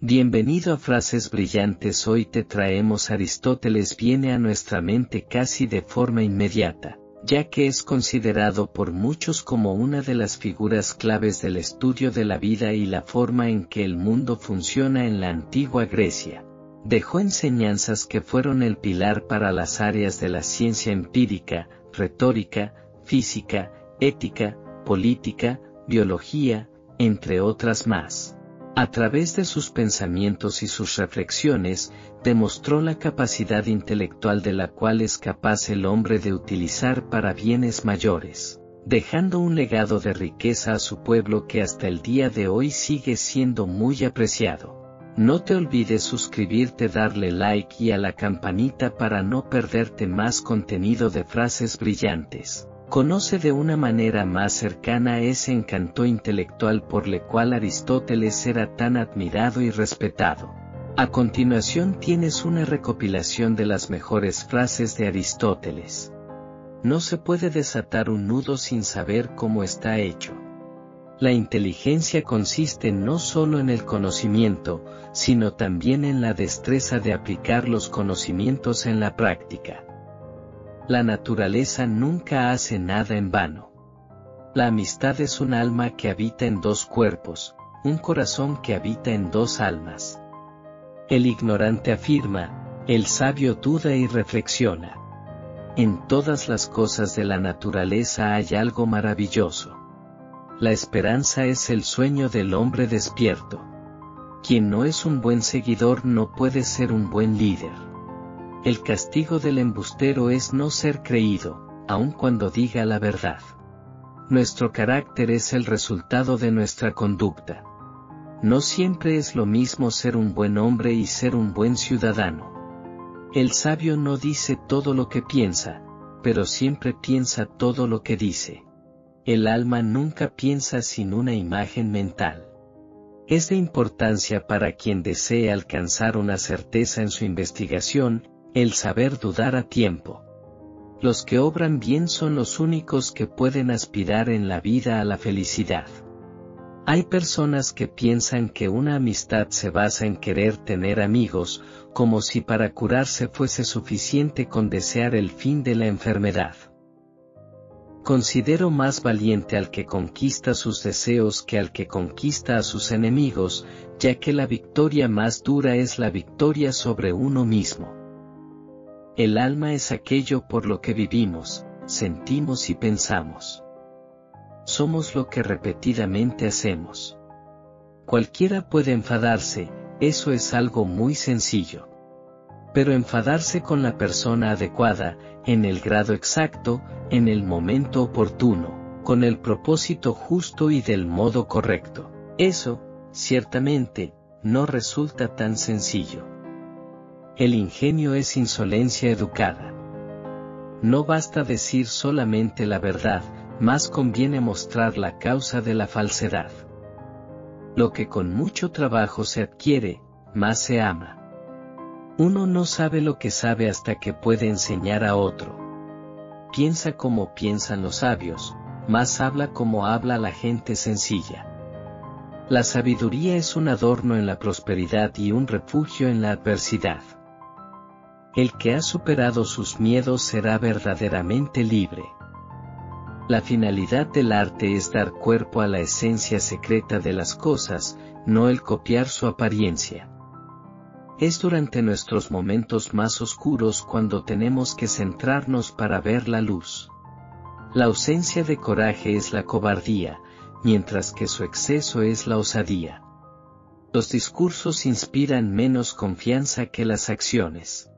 Bienvenido a Frases Brillantes. Hoy te traemos Aristóteles viene a nuestra mente casi de forma inmediata, ya que es considerado por muchos como una de las figuras claves del estudio de la vida y la forma en que el mundo funciona en la antigua Grecia. Dejó enseñanzas que fueron el pilar para las áreas de la ciencia empírica, retórica, física, ética, política, biología, entre otras más. A través de sus pensamientos y sus reflexiones, demostró la capacidad intelectual de la cual es capaz el hombre de utilizar para bienes mayores, dejando un legado de riqueza a su pueblo que hasta el día de hoy sigue siendo muy apreciado. No te olvides suscribirte, darle like y a la campanita para no perderte más contenido de frases brillantes. Conoce de una manera más cercana ese encanto intelectual por el cual Aristóteles era tan admirado y respetado. A continuación tienes una recopilación de las mejores frases de Aristóteles. No se puede desatar un nudo sin saber cómo está hecho. La inteligencia consiste no solo en el conocimiento, sino también en la destreza de aplicar los conocimientos en la práctica. La naturaleza nunca hace nada en vano. La amistad es un alma que habita en dos cuerpos, un corazón que habita en dos almas. El ignorante afirma, el sabio duda y reflexiona. En todas las cosas de la naturaleza hay algo maravilloso. La esperanza es el sueño del hombre despierto. Quien no es un buen seguidor no puede ser un buen líder. El castigo del embustero es no ser creído, aun cuando diga la verdad. Nuestro carácter es el resultado de nuestra conducta. No siempre es lo mismo ser un buen hombre y ser un buen ciudadano. El sabio no dice todo lo que piensa, pero siempre piensa todo lo que dice. El alma nunca piensa sin una imagen mental. Es de importancia para quien desee alcanzar una certeza en su investigación, el saber dudar a tiempo. Los que obran bien son los únicos que pueden aspirar en la vida a la felicidad. Hay personas que piensan que una amistad se basa en querer tener amigos, como si para curarse fuese suficiente con desear el fin de la enfermedad. Considero más valiente al que conquista sus deseos que al que conquista a sus enemigos, ya que la victoria más dura es la victoria sobre uno mismo. El alma es aquello por lo que vivimos, sentimos y pensamos. Somos lo que repetidamente hacemos. Cualquiera puede enfadarse, eso es algo muy sencillo. Pero enfadarse con la persona adecuada, en el grado exacto, en el momento oportuno, con el propósito justo y del modo correcto. Eso, ciertamente, no resulta tan sencillo. El ingenio es insolencia educada. No basta decir solamente la verdad, más conviene mostrar la causa de la falsedad. Lo que con mucho trabajo se adquiere, más se ama. Uno no sabe lo que sabe hasta que puede enseñar a otro. Piensa como piensan los sabios, más habla como habla la gente sencilla. La sabiduría es un adorno en la prosperidad y un refugio en la adversidad. El que ha superado sus miedos será verdaderamente libre. La finalidad del arte es dar cuerpo a la esencia secreta de las cosas, no el copiar su apariencia. Es durante nuestros momentos más oscuros cuando tenemos que centrarnos para ver la luz. La ausencia de coraje es la cobardía, mientras que su exceso es la osadía. Los discursos inspiran menos confianza que las acciones.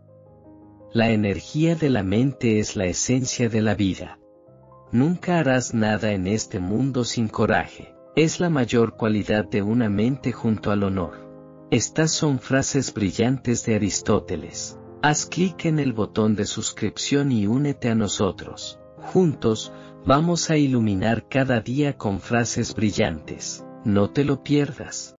La energía de la mente es la esencia de la vida. Nunca harás nada en este mundo sin coraje. Es la mayor cualidad de una mente junto al honor. Estas son frases brillantes de Aristóteles. Haz clic en el botón de suscripción y únete a nosotros. Juntos, vamos a iluminar cada día con frases brillantes. No te lo pierdas.